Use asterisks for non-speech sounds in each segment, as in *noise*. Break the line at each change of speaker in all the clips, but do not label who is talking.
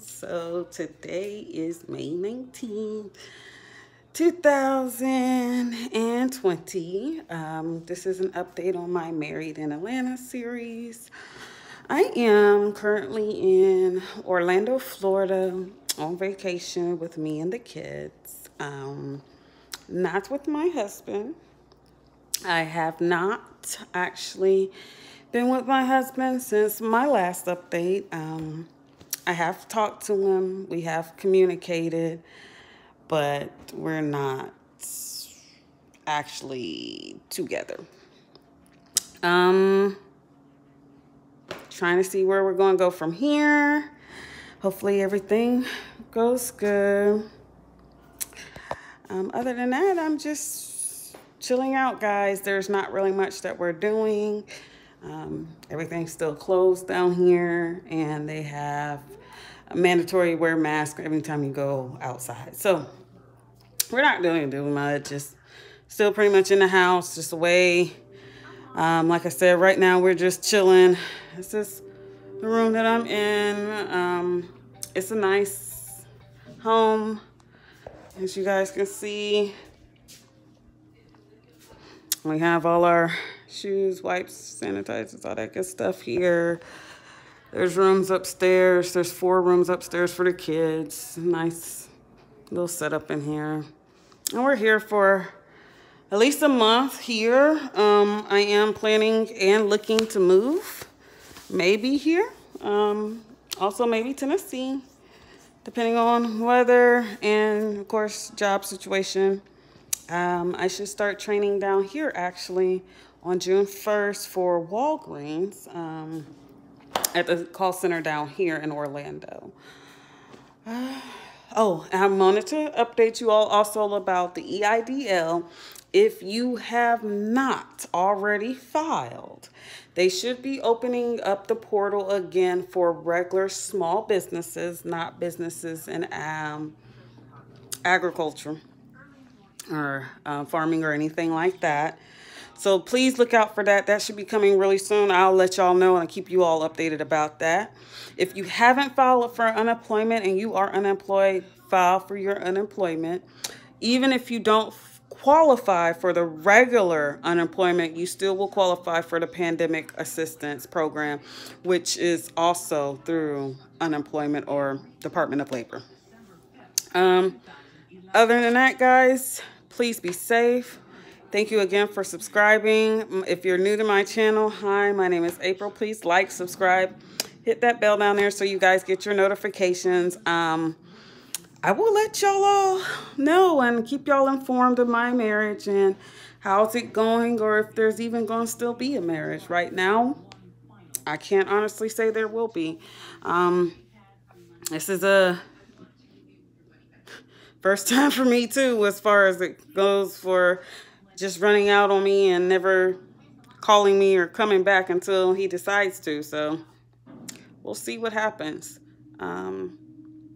So today is May 19th, 2020. Um, this is an update on my Married in Atlanta series. I am currently in Orlando, Florida on vacation with me and the kids. Um, not with my husband. I have not actually been with my husband since my last update. Um, I have talked to him, we have communicated, but we're not actually together. Um, trying to see where we're going to go from here. Hopefully everything goes good. Um, other than that, I'm just chilling out, guys. There's not really much that we're doing. Um, everything's still closed down here, and they have a mandatory wear mask every time you go outside. So we're not doing too much. Just still pretty much in the house, just away. Um, like I said, right now we're just chilling. This is the room that I'm in. Um, it's a nice home, as you guys can see. We have all our shoes, wipes, sanitizers, all that good stuff here. There's rooms upstairs. There's four rooms upstairs for the kids. Nice little setup in here. And we're here for at least a month here. Um, I am planning and looking to move. Maybe here. Um, also maybe Tennessee. Depending on weather and, of course, job situation. Um, I should start training down here actually on June 1st for Walgreens um, at the call center down here in Orlando. Uh, *sighs* oh, I wanted to update you all also about the EIDL. If you have not already filed, they should be opening up the portal again for regular small businesses, not businesses in um, agriculture or uh, farming or anything like that. So please look out for that. That should be coming really soon. I'll let y'all know and keep you all updated about that. If you haven't filed for unemployment and you are unemployed, file for your unemployment. Even if you don't qualify for the regular unemployment, you still will qualify for the pandemic assistance program, which is also through unemployment or Department of Labor. Um, other than that, guys, Please be safe. Thank you again for subscribing. If you're new to my channel, hi, my name is April. Please like, subscribe, hit that bell down there so you guys get your notifications. Um, I will let y'all all know and keep y'all informed of my marriage and how's it going or if there's even going to still be a marriage. Right now, I can't honestly say there will be. Um, this is a First *laughs* time for me too, as far as it goes for just running out on me and never calling me or coming back until he decides to. So we'll see what happens. Um,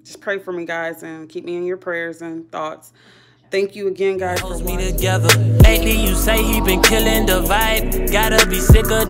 just pray for me, guys, and keep me in your prayers and thoughts. Thank you again, guys, for
me together. Lately, you say he been killing the vibe. Gotta be sick of.